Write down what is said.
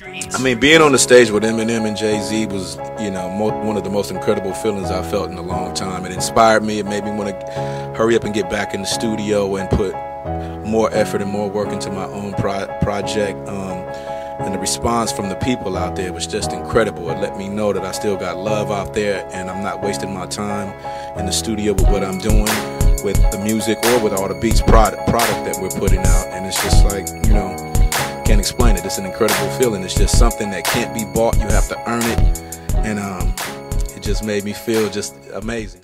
I mean, being on the stage with Eminem and Jay Z was, you know, one of the most incredible feelings I felt in a long time. It inspired me. It made me want to hurry up and get back in the studio and put more effort and more work into my own pro- project. Um, and the response from the people out there was just incredible. It let me know that I still got love out there and I'm not wasting my time in the studio with what I'm doing, with the music or with all the beats product, product that we're putting out. And it's just like, you know, can't explain it. It's an incredible feeling. It's just something that can't be bought. You have to earn it. And um, it just made me feel just amazing.